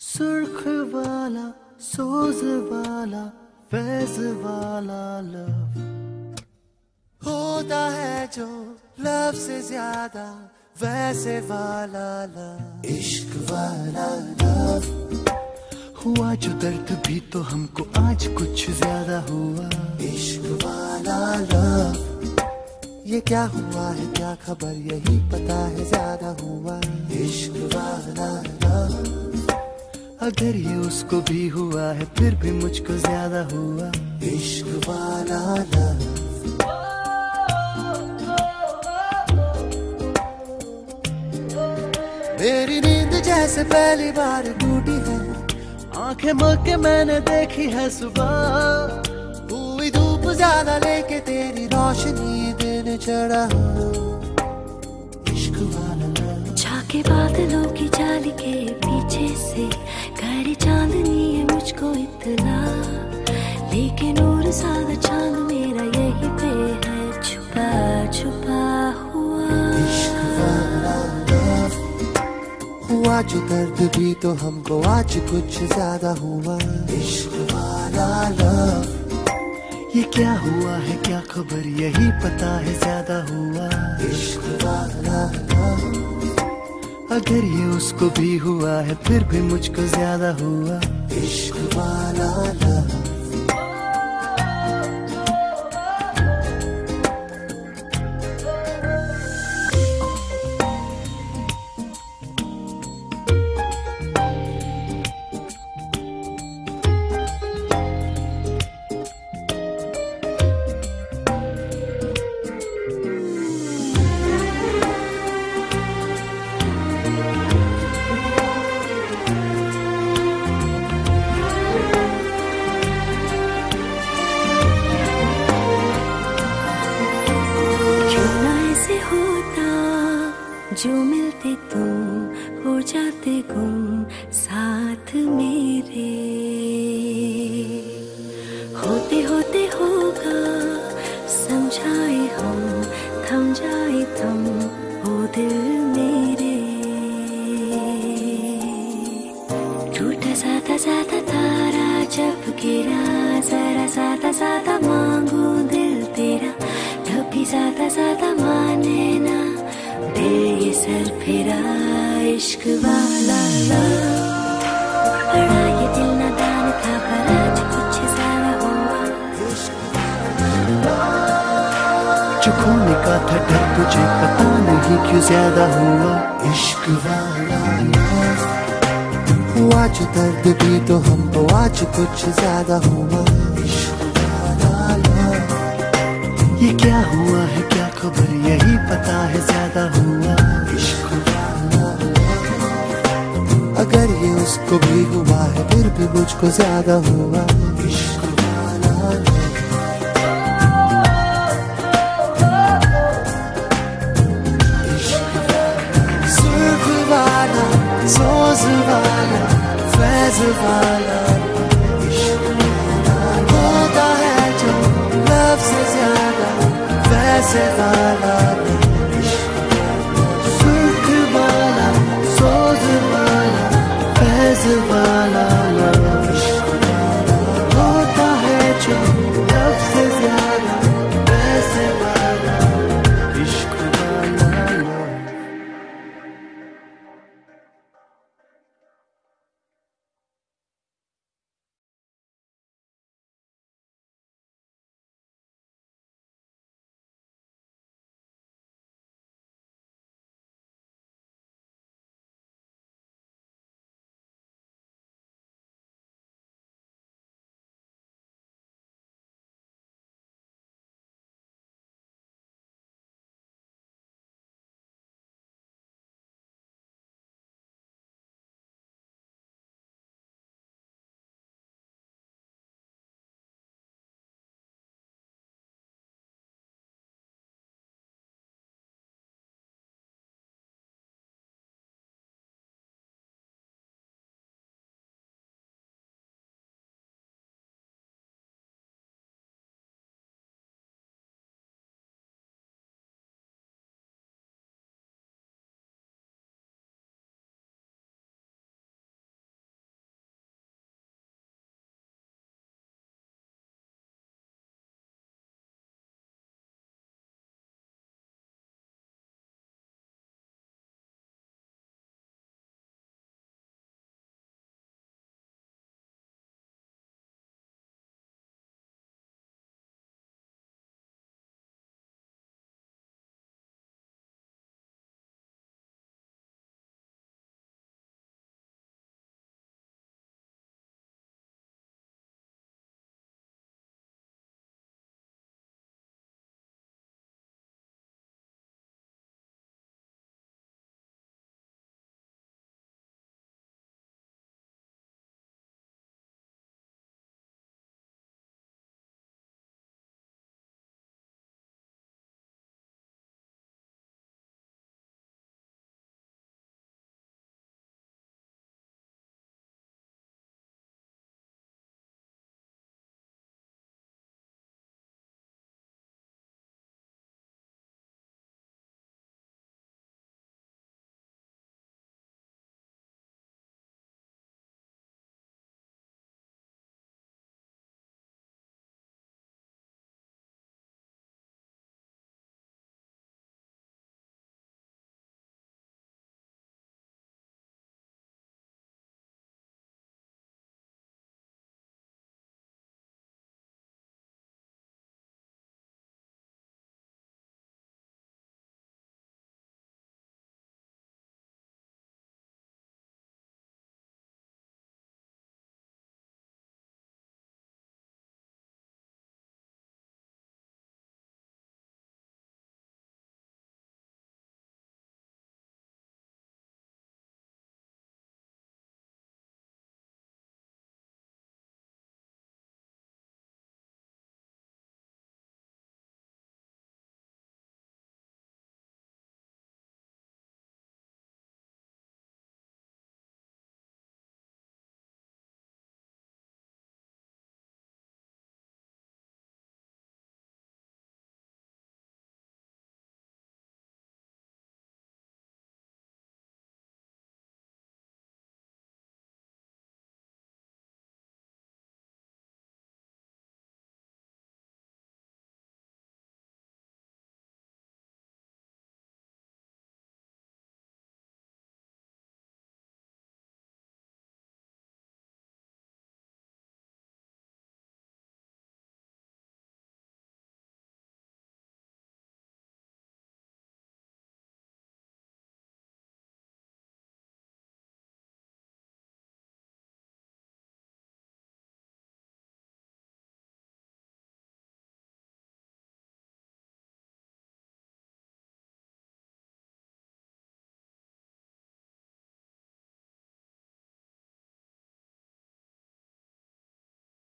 सुर्ख वाला सोज वाला फैज वाला लव होता है जो लव से ज़्यादा वैसे वाला लव इश्क वाला लव हुआ, जो दर्द भी तो हमको आज कुछ ज़्यादा हुआ। इश्क वाला लव ये क्या हुआ है, क्या खबर, यही पता है, ज़्यादा हुआ। इश्क वाला लव अगर ये उसको भी हुआ है, फिर भी मुझको ज़्यादा हुआ। इश्क वाला लव मेरी नींद जैसे पहली बार आँखें मग के मैंने देखी है सुबह। हुई धूप ज़्यादा लेके तेरी रोशनी दिन चढ़ा। इश्क बादलों की जाली के पीछे से खड़ी चांदनी है मुझको इतना लेकिन और सादा चाँद मेरा यही पे है, छुपा छुपा। हुआ जो दर्द भी तो हमको आज कुछ ज़्यादा हुआ। इश्क वाला लव ये क्या हुआ है, क्या खबर यही पता है, ज़्यादा हुआ। इश्क वाला लव अगर ये उसको भी हुआ है, फिर भी मुझको ज़्यादा हुआ। इश्क वाला लव जाते गुम, साथ मेरे। होते होते होगा, समझाए हम, थम जाए तुम हो दिल मेरे। टूटा साता साता तारा, जब गिरा, जरा साता साता मांगू दिल तेरा। कभी ज़्यादा ज़्यादा माने ना ये सर फिरा इश्क वाला लव बड़ा ये दिल नादान था, पर आज कुछ ज़्यादा हुआ। जो का था डर तुझे पता नहीं क्यों ज़्यादा हुआ। इश्क वाला हुआ जो दर्द भी तो हमको आज कुछ ज़्यादा हुआ। इश्क वाला ये क्या हुआ है, क्या खबर यही पता है ज़्यादा हुआ। इश्क अगर ये उसको भी हुआ है, फिर भी मुझको ज़्यादा हुआ। इश्क वाला लव कैसे वाला